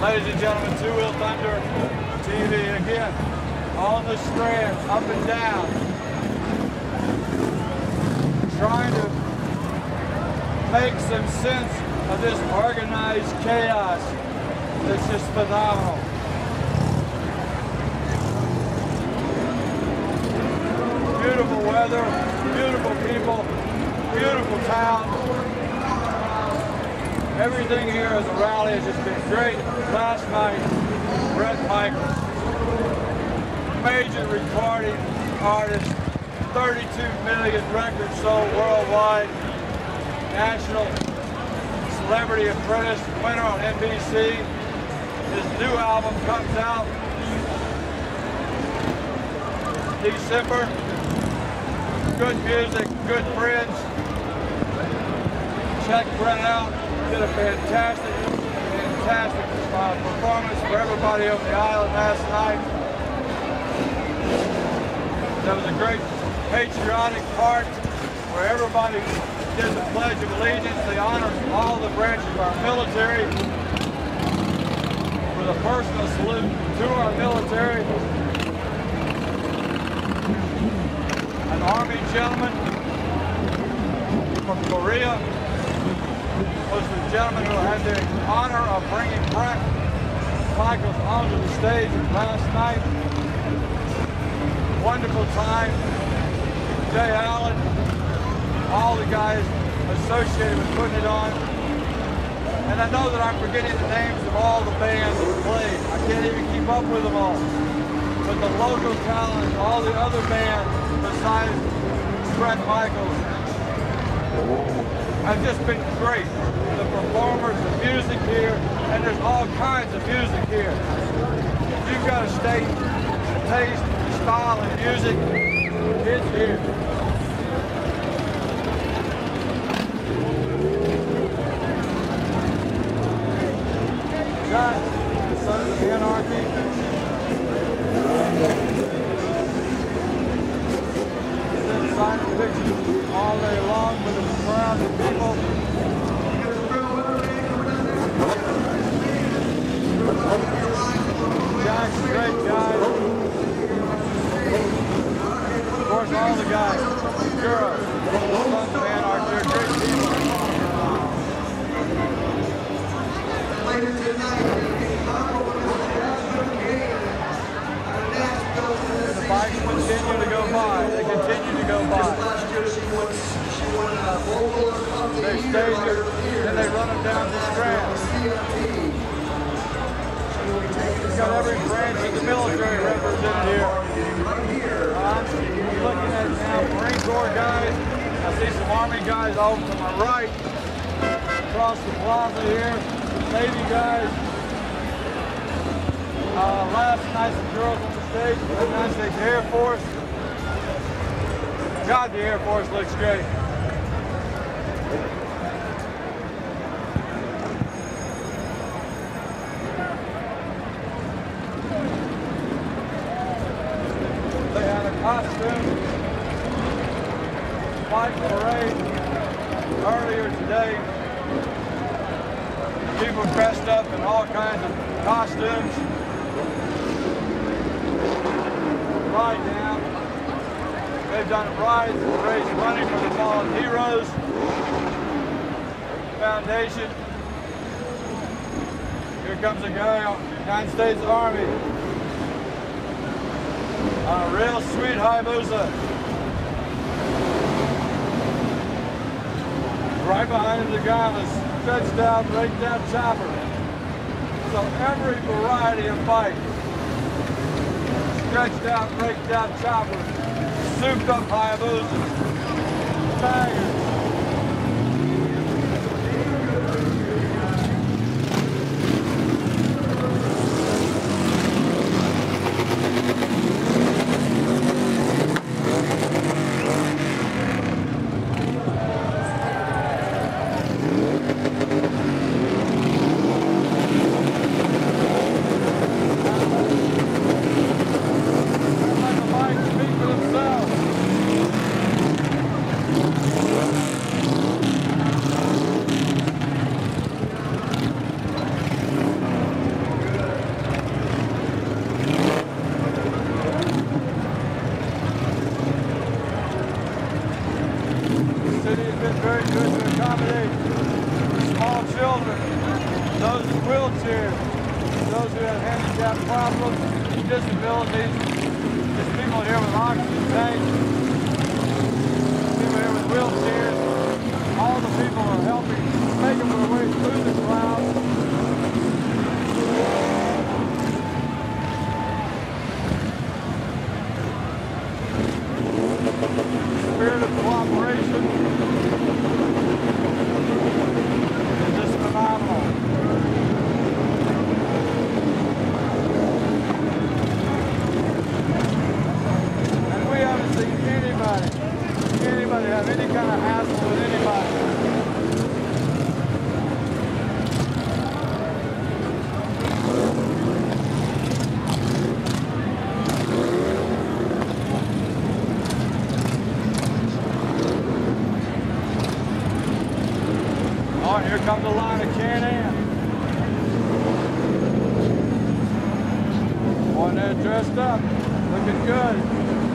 Ladies and gentlemen, Two Wheel Thunder TV again on the strand, up and down, trying to make some sense of this organized chaos that's just phenomenal. Beautiful weather, beautiful people, beautiful town. Everything here as a rally has just been great. Last night, Bret Michaels, major recording artist, 32 million records sold worldwide, national celebrity apprentice, winner on NBC. His new album comes out December. Good music, good friends. Check Bret out did a fantastic, fantastic uh, performance for everybody on the island last night. That was a great patriotic part where everybody did the Pledge of Allegiance. They honored all the branches of our military with a personal salute to our military. An Army gentleman from Korea was the gentleman who had the honor of bringing Bret Michaels onto the stage last night. Wonderful time. Jay Allen, all the guys associated with putting it on. And I know that I'm forgetting the names of all the bands that played. I can't even keep up with them all. But the local talent, all the other bands besides Bret Michaels have just been great. The performers, the music here, and there's all kinds of music here. You've got a state, taste, style, and music, it's here. Got the Sons of Anarchy. signing pictures all day long with a crowd of people. Jack's a great guy. Of course, all the guys, girls, sons of Anarchy, are great people. Later tonight, the bikes continue to go by. They continue to go by. They stay here, and they run them down the strand. We've got every branch of the military represented here. I'm looking at now Marine Corps guys. I see some Army guys over to my right. Across the plaza here, Navy guys. Uh, last night some girls on the stage, the United States Air Force. God, the Air Force looks great. Costume flight parade earlier today. People dressed up in all kinds of costumes. Ride down. They've done a ride to raise money for the Fallen Heroes Foundation. Here comes a guy, United States Army on a real sweet Hayabusa. Right behind him, the guy on a stretched out, breakdown chopper. So every variety of bike. Stretched out, breakdown chopper. Souped up Hayabusa. Tigers. children, those in wheelchairs, those who have handicap problems, disabilities, there's people here with oxygen tanks, people here with wheelchairs, all the people are helping making their way through the clouds. Spirit of cooperation is just phenomenal. And we haven't seen anybody, anybody have any kind of hassle with anybody. Here comes the line of Can-Am. Boy, they're dressed up, looking good.